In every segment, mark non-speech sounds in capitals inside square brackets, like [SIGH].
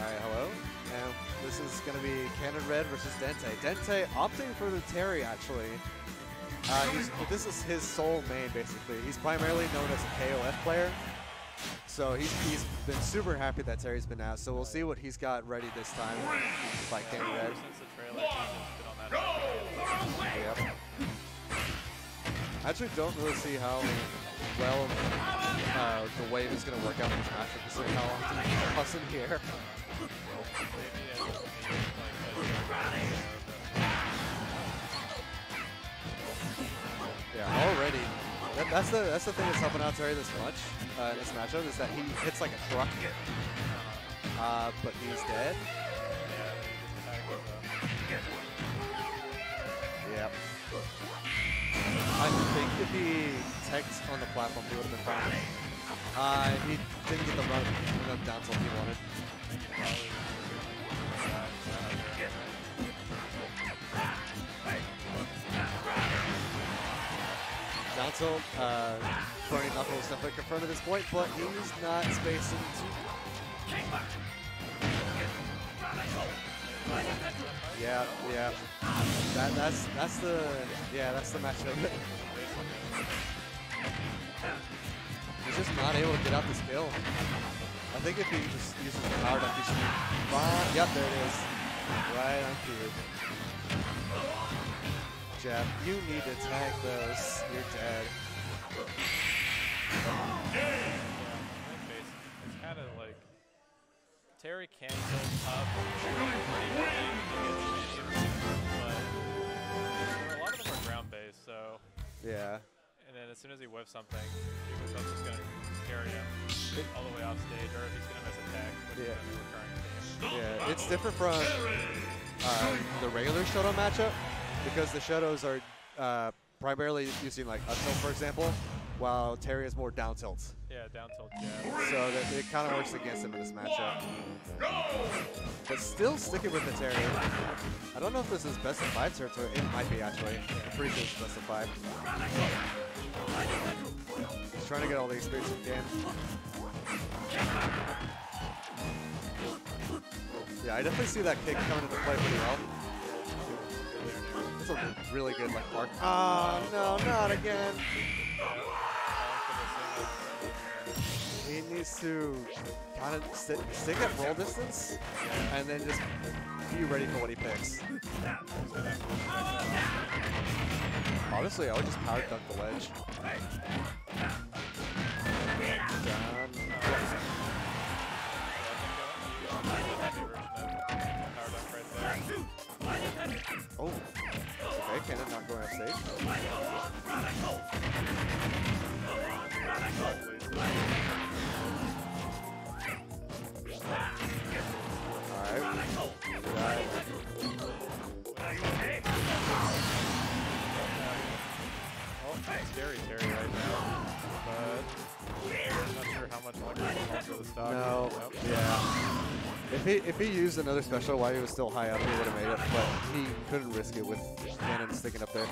Alright, hello. And this is going to be Cannon Red versus Dentei. Dentei opting for the Terry, actually. Uh, he's, this is his sole main, basically. He's primarily known as a KOF player. So he's, he's been super happy that Terry's been out. So we'll see what he's got ready this time by Cannon Red. Since the trailer, on that. Yep. I actually don't really see how well uh, the wave is going to work out in this matchup, considering how often he's cussing here. Yeah, already. That, that's the that's the thing that's helping out Terry this much uh, in this matchup is that he hits like a truck, uh, but he's dead. Yep. I think if he teched on the platform, he would have been fine. Uh, he didn't get the run enough down tilt he wanted. Down uh, Burning Knuckle is definitely confirmed at this point, but he's not spacing Yeah, yeah. That, that's that's the yeah that's the matchup. [LAUGHS] He's just not able to get out the skill. I think if he just uses the power dunk, he should be fine. Yep, there it is. Right on cue. Jeff, you need to tag those. You're dead. It's kind of like Terry can go up pretty but a lot of them are ground based, so Yeah. And then as soon as he whiffs something, he was just gonna carry him all the way off stage, or if he's gonna miss a tag, which Yeah. is a recurring theme. Yeah, it's different from uh, the regular Shoto matchup because the Shotos are uh, primarily using like up tilt, for example, while Terry is more down tilt. Yeah, down tilt jab. So that it kind of works against him in this matchup. But still sticking with the Terry. I don't know if this is best of five territory. It might be actually. I'm pretty sure it's best of five. He's trying to get all the he can. Yeah, I definitely see that kick coming into play pretty well. That's a really good like arc. Ah, no, not again. He needs to kind of st stick at roll distance and then just be ready for what he picks. Honestly, I would just power dunk the ledge. Oh, okay, Cannon not going off stage. Scary Terry right now, but I'm not sure how much longer he can hold for the stock. No. Nope. Yeah. If he if he used another special while he was still high up, he would have made it, but he couldn't risk it with Cannon sticking up there.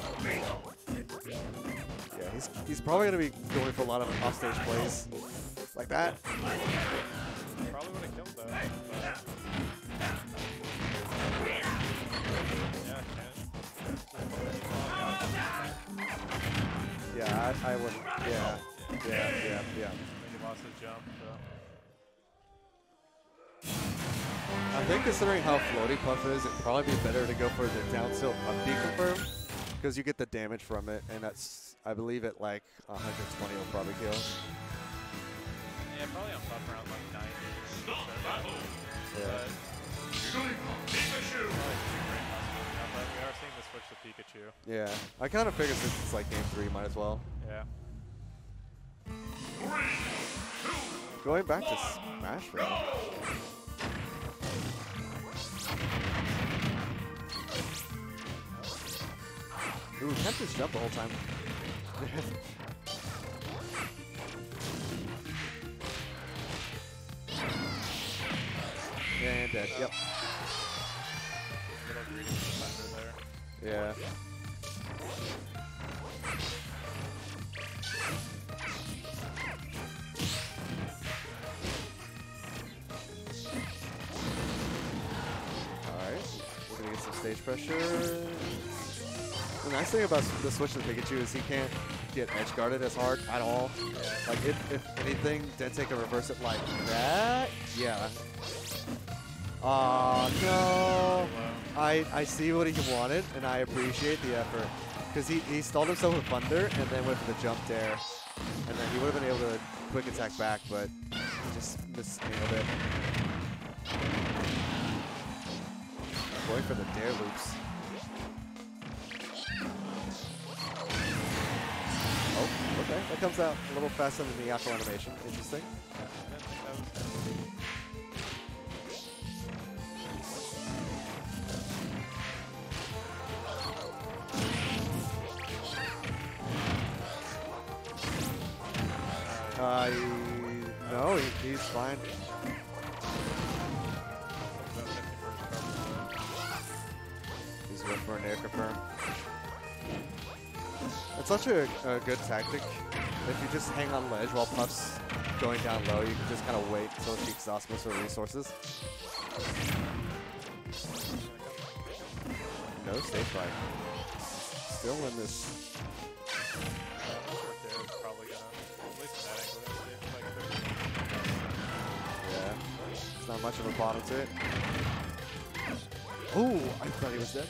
Yeah, he's he's probably gonna be going for a lot of offstage plays like that. Probably would have killed though. Yeah, I, I wouldn't. Yeah, yeah, yeah, yeah. I think he lost his jump. So. I think considering how floaty Puff is, it'd probably be better to go for the down tilt up B confirm because you get the damage from it, and that's I believe at like 120 will probably kill. Yeah, probably on top around like 90. Sure. Yeah. But but we are seeing the switch to Pikachu. Yeah, I kind of figured since it's like game three, might as well. Yeah. Three, two, Going back to Smash Bros. Ooh, kept his jump the whole time. [LAUGHS] and dead. Yep. Yeah. Alright. We're gonna get some stage pressure. The nice thing about the switch to Pikachu is he can't get edge guarded as hard at all. Like if, if anything, Dentei can reverse it like that. Yeah. Aw, no. I, I see what he wanted, and I appreciate the effort. Because he, he stalled himself with Thunder, and then went for the jump dare. And then he would have been able to quick attack back, but he just misnailed it. Going for the dare loops. Oh, okay. That comes out a little faster than the Yakko animation. Interesting. Uh, no, he, he's fine. He's an air confirm. It's such a, a good tactic. If you just hang on ledge while Puff's going down low, you can just kind of wait until she exhausts most of her resources. No safe fight. Still in this. Not much of a bottom to it. Oh, I thought he was dead.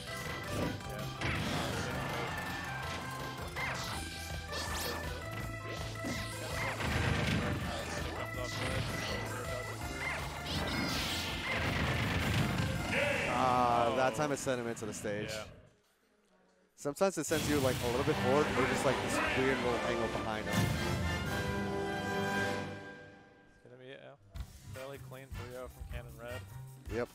Ah, that time it sent him into the stage. Yeah. Sometimes it sends you like a little bit forward or just like this weird little angle behind him. Cannon Red. Yep.